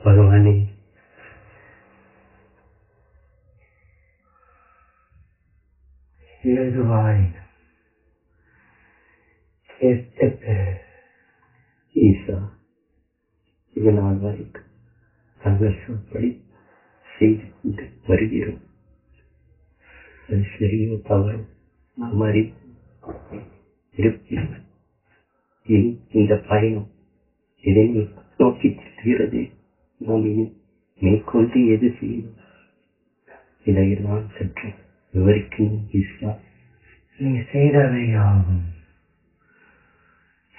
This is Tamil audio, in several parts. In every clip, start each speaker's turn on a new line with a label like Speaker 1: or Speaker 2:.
Speaker 1: ભગવાને
Speaker 2: Here the
Speaker 1: wine. Taste the pear. Isa, இதன் ஆழ்வாருக்கு தங்கள் சொற்படி செய்து கொண்டு வருகிறோம் அது சரியோ தவறும் நாம் அறிவோம் இந்த பயணம் இதை நோக்கி செல்கிறது பூமியில் மேற்கொண்டு எது செய்யும்? இதை நான் சற்று விவரிக்கும் ஈஸ்வா
Speaker 2: நீ செய்தவையாகும்.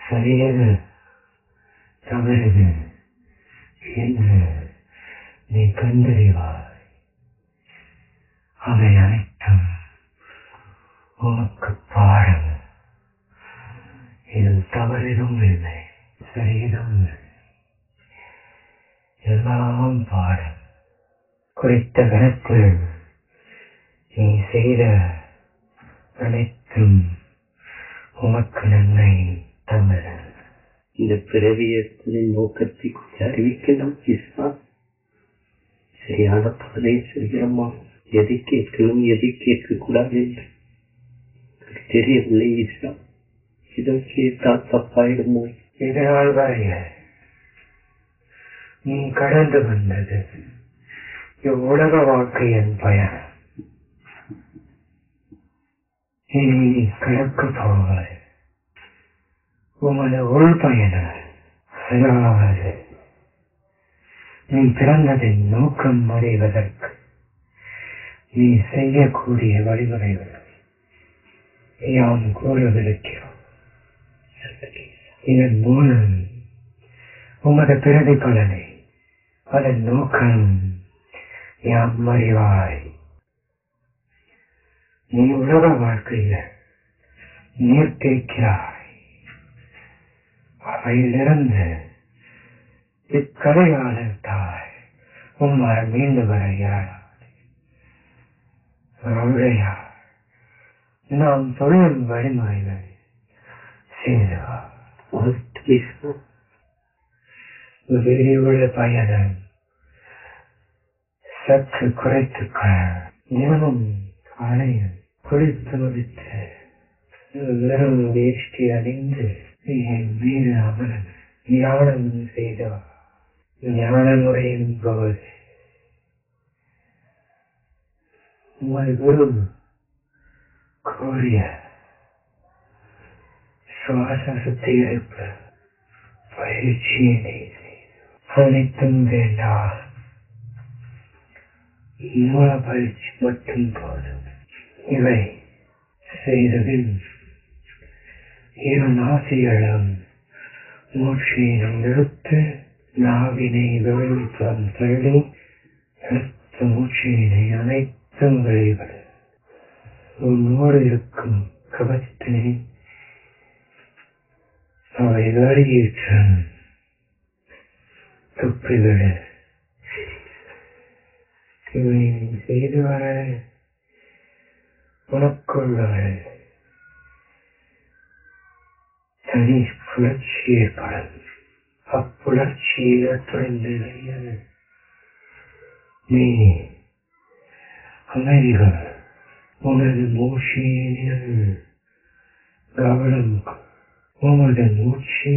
Speaker 2: சரியது தவறுது என்று நீ கண்டறிவாய். அவை அனைத்தும் உனக்கு பாடம் இதில் தவறிதும் இல்லை. சரிதும் எல்லாம் பாடம். குறித்த கணத்தில் நீ செய்த அனைத்தும் உமக்கு நன்மை தமிழன்
Speaker 1: இந்த பிறவியத்தின் நோக்கத்தை கொஞ்சம் அறிவிக்கலாம் இஸ்லாம் சரியான பாதையை செல்கிறோமா? எதை கேட்கணும் எதை கேட்கக்கூடாது என்று. தெரியவில்லை இஸ்லாம் இதை கேட்டால் தப்பாயிடுமோ?
Speaker 2: இதனால் வரைய நீ கடந்து வந்தது. இவ்வுலக வாழ்க்கையின் பயன். இனி நீ கடக்க போவாய். உமது உள் பயணம் அதாவது நீ பிறந்ததின் நோக்கம் அடைவதற்கு நீ செய்யக்கூடிய வழிமுறைகள் யாம் கூறவிருக்கிறோம். இதன் மூலம் உமது பிறவி பலனை அதன் நோக்கம் யாம் அறிவாய். நீ உலக வாழ்க்கையில் நீர் தேய்க்கிறாய் அவையிலிருந்து இக்கரையாளத்தாய் உம்மால் மீண்டு வர இயலாது நாம் தொழில் வழிமுறைகள் செய்துவார் வா.
Speaker 1: ஈஸ்வா
Speaker 2: விரிவுள்ள பயணம் சற்று குறைத்துக்கொள்ள தினமும் காலையில் குளித்து முடித்து வெறும் வேஷ்டி அணிந்து என் மீது அமரன் ஞானம் செய்தவா ஞான முறையின் போது உங்கள் குரு கூறிய சுவாசத்தை சுத்திகரிப்பு பயிற்சியினை அனைத்தும் வேண்டா மூல பயிற்சி மட்டும் போதும் இவை செய்தபின் இரு நாசிகளும் மூச்சியினம் நிறுத்து நாவினை வெளிப்புறம் தள்ளி எடுத்த மூச்சியினை அனைத்தும் வெளிவிடு உன்னோடு இருக்கும் கவச்சத்தினை அவை வெளியேற்றும் துப்பிவிடு இவை செய்து வர உனக்குள்ளவள் தனி புலர்ச்சி ஏற்படும். அப்புலர்ச்சியில் தொடர்ந்து நீ அமைதிகள் உனது மூச்சியில் கவனம் உனது மூச்சு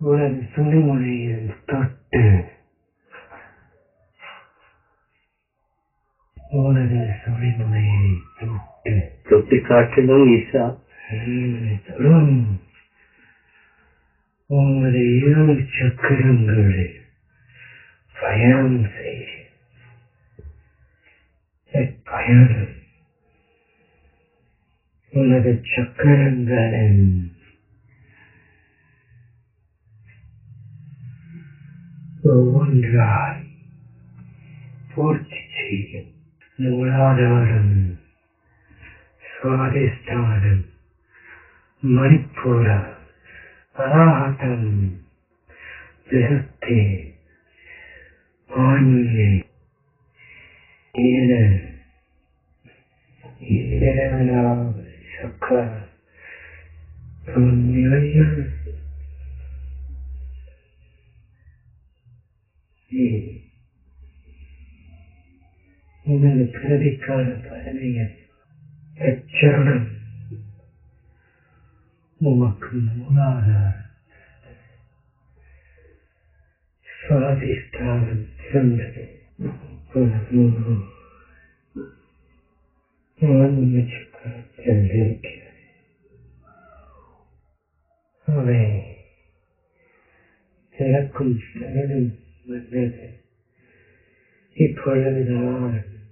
Speaker 2: உனது துணிமுனையில் தொட்டு உனது துணிமுனையை தொட்டு
Speaker 1: தொட்டு காட்டணும் ஈசா
Speaker 2: தொடும் உமது ஏழு சக்கரங்களில் பயணம் செய் பயணம் உனது சக்கரங்களின் the one God, fortification, മൂലാധാരം സ്വാധിഷ്ഠാനം Manipura ആഹതം ബൃഹത്തെ ആഞ്ഞ് ഏഴ് ഏഴന സഖ പുണ്യം உனது பிறவிக்கான பலனை எச்சரணம் உமக்கு மூலாதார சுவாதிஷ்டானம் சிறந்தது அவை எனக்கும் சரணம் வந்தது இப்பொழுதுதான் நீ உங்கள் பயிற்சியினை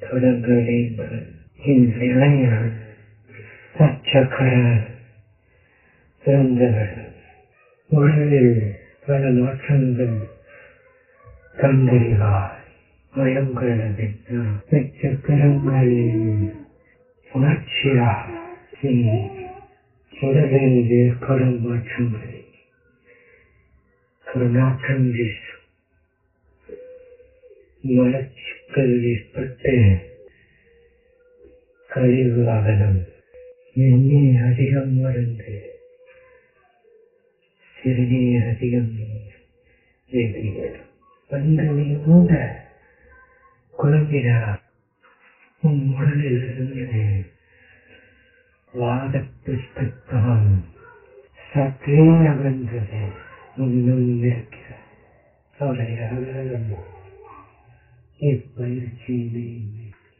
Speaker 2: தொடங்க வேண்டும் இந்த இளைஞர் சச்சக்கர பிறந்தவர். உடலில் பல மாற்றங்கள் தந்திரிவார் பயம் கொள்ள வேண்டாம் சக்கரங்களில் உடலில் ஏற்படும் மாற்றங்களை. கருணாற்றம் வீசும் மலச்சிக்கல் ஏற்பட்டு கழிவு அகலம் எண்ணெய் அதிகம் மருந்து சிறுநீர் அதிகம் வெளியேறும் வந்து மூட குழம்பினார். உன் உடலில் இருந்து வாதப்பித்தம் சற்றே அகன்றது. இன்னும் இருக்கிற அவரை அகலம் இப்பயிற்சியிலே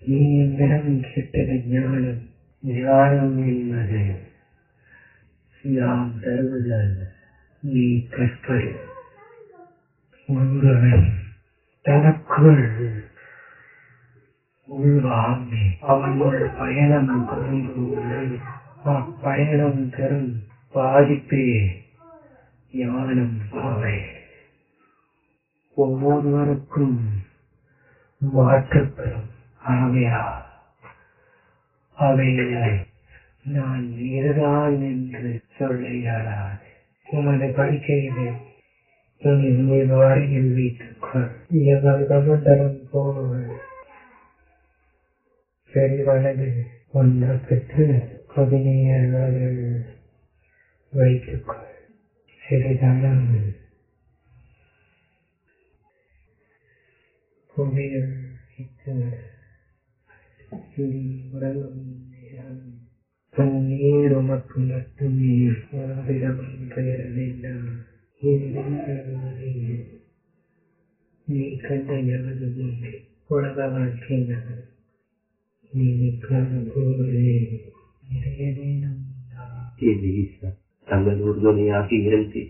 Speaker 2: நீ என்னிடம் கேட்டது ஞானம் ஞானம் என்பது யாம் தருவதல்ல நீ கற்பது ஒருவன் தனக்குள் உள்வாங்கி அவனோட பயணம் தொடங்குவது அப்பயணம் தரும் பாதிப்பே ஞானம் பாவை. ஒவ்வொருவருக்கும் மாற்றப்பெறும் ஆகையா அவைகளை நான் இதுதான் என்று சொல்ல இயலாது உமது படிக்கையிலே வாரியில் வைத்துக்கொள். எங்கள் கமண்டலம் போல் பெரிவளவு ஒன்று பெற்று பதினேழு வைத்துக்கொள். சிறிதளம் புவியில் உறங்கும் நேரம் தண்ணீர் உமக்கு மட்டுமே யாரிடம் பெயர வேண்டாம் நீ கண்ட ஞானம் உண்டு உலக வாழ்க்கையினர் நீ காண போவதே நிறையவேனும்
Speaker 1: இது ஈசா தங்கள் உறுதுணையாக இருந்து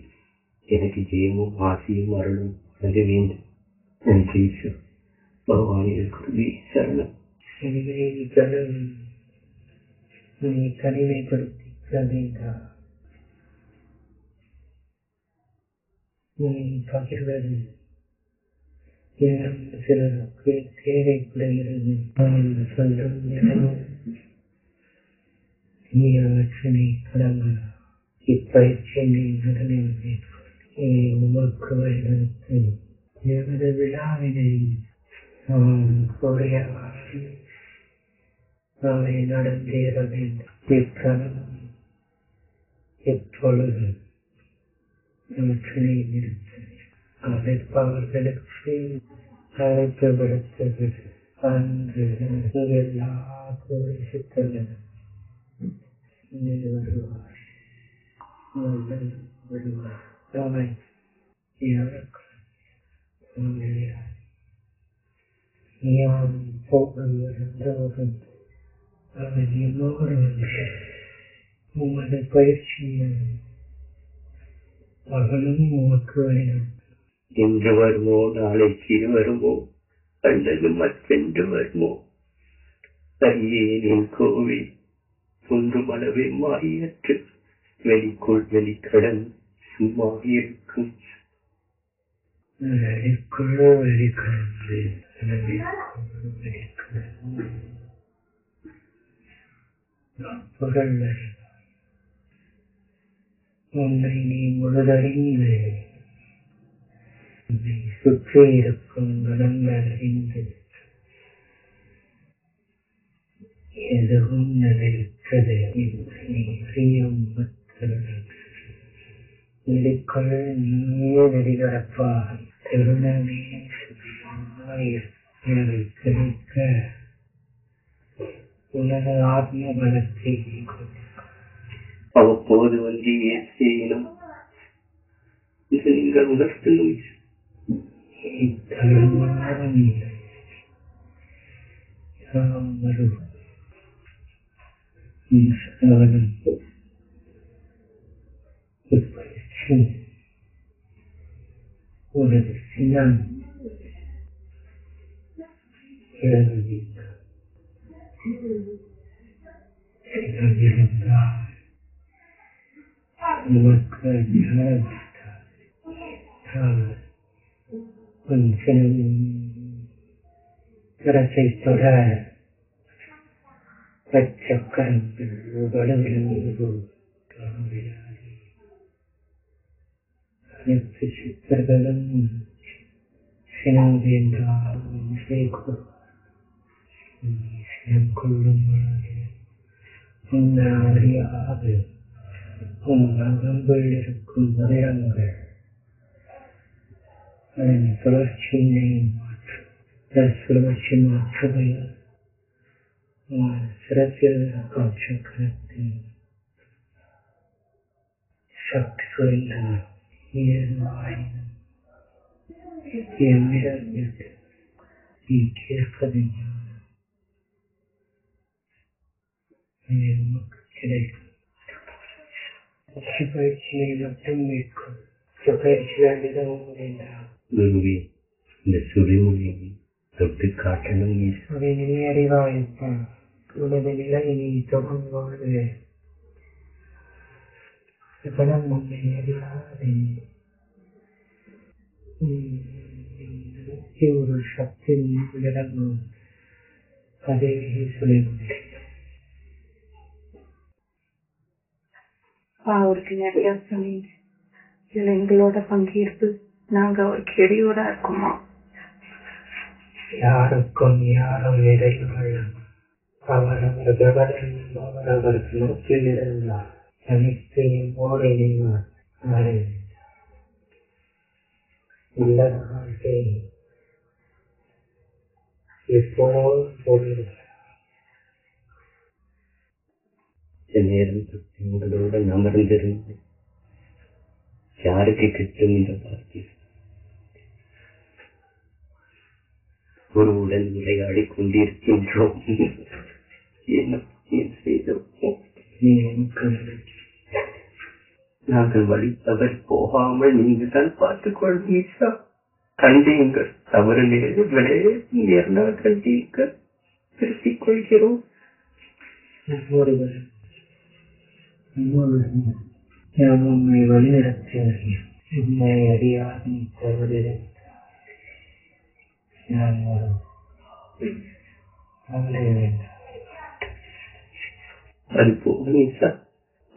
Speaker 1: எனக்கு ஜெயமும் ஆசையும் அருளும் வழங்க வேண்டும் பகவானின் குருவி சரணம்
Speaker 2: சிறுவைகளும் நீ தனிமைப்படுத்தி வேண்டாம் நீ பகிர்வது. இன்னும் சிலருக்கு தேவைப்படுகிறது. என்று சொல்லும் இடமும் நீ அவற்றினை கடங்கலாம் இப்பயிற்சியை முதலில் மேற்கொள். உமக்கு வழிவகுத்து எமது விழாவினை நாம் கூறியவாறு அவை நடந்தேற வேண்டும் இக்கணம் எப்பொழுது அவற்றினை அழைப்பவர்களுக்கு அழைப்பு விடுத்தது அன்று எல்லா கோரிசித்தலும் வருவார். வருவார் யாருக்கு யாம் போகும் அவன் எல்லோரும் உமது பயிற்சியும் மகனும் உமக்கு வேண்டும்
Speaker 1: இன்று வருமோ? நாளைக்கு வருமோ அல்லது மற்றென்று வருமோ? அரியேனின் கோவில் ஒன்றும் அளவே மாறியற்று வெளிக்குள் வெளிக்கடன் சும்மா இருக்கும்.
Speaker 2: வெளிக்குள்ள வெளிக்கடந்து வெளிக்குள்ள வெளிக்கடந்து உன்னை நீ முழுதறிந்து சுற்றி இருக்கும் குணங்கள் அறிந்து எதுவும் நிலைத்தது என்று நீ அறியும் மக்கள் வெளிக்குள் நீயே வெளிவரப்பாய் திருநமே கிடைக்க உனது ஆத்ம பலத்தை.
Speaker 1: அவ்வப்போது வந்து ஏசேனும் இது நீங்கள் உணர்த்தும்.
Speaker 2: தருமாறும் இல்லை. Sinn oder des Sinnen werden liegt. Hinter ihrem Namen. Nur kein Herztag, Tag und Sinn. Gracias ปัจจุบันเป็นบริเวณรูปธรรมวิญญาณ சினம் கொள்ளும் பொழுது உன்னை அறியாது உன் உடம்பில் இருக்கும் மதிரங்கள் அதன் சுழற்சியினை மாற்றும் சுழற்சி மாற்றுகையில் உன் சிறப்பில் சக்கரத்தின் சக்தி குறைந்த ஏழாயிரம் என்னிடம் இருக்கு நீ கேட்பது ஞானம் இது உனக்கு கிடைக்கும் பயிற்சியை மட்டும் மேற்கொள் பயிற்சிகள் மிகவும் வேண்டாம்
Speaker 1: குருவே இந்த சுழிமொழியை தொட்டு காட்டணும் ஈசா.
Speaker 2: அதை நீ அறிவாயிருப்பான் உனது நிலையை நீ தொடங்குவாது பணம் உன்னை அறியாதே ஒரு சக்தி விளங்கும் அதே சொல்லிவிட்டேன்
Speaker 3: அவருக்கு நிறைய சொன்னீங்க இதுல எங்களோட பங்கேற்பு நாங்க அவருக்கு இடையூறா இருக்குமா
Speaker 2: யாருக்கும் யாரும் இடையில் அவரவர் அவரவர் நோக்கில் இருந்தார் தனித்து ஓடி நின்றார் அதை இல்லற வாழ்க்கை எப்போது போடுகிறார்
Speaker 1: நேரம் உங்களுடன் அமர்ந்திருந்து யாருக்கு கிட்டும் இந்த பாக்கியம் குருவுடன் விளையாடிக் கொண்டிருக்கின்றோம். என்ன செய்தோம்? நாங்கள் வழி தவறி போகாமல் நீங்கள் தான் பார்த்துக் கொள்வீசா கண்டீங்கள் தவறு நேரங்களே நேர்ந்தால் கண்டீர்கள் திருத்திக் கொள்கிறோம்
Speaker 2: உண்மை வழிநடத்துகிறேன் உண்மை அறியாத
Speaker 1: அது போக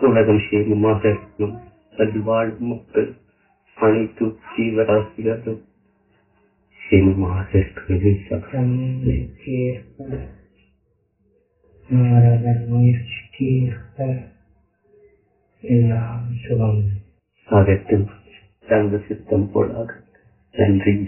Speaker 1: உலகம் சேமமாக இருக்கணும் அதில் வாழும் மக்கள் அனைத்து ஜீவராசிகளும் சேமமாக தங்க சித்தம் போலாக. நன்றி.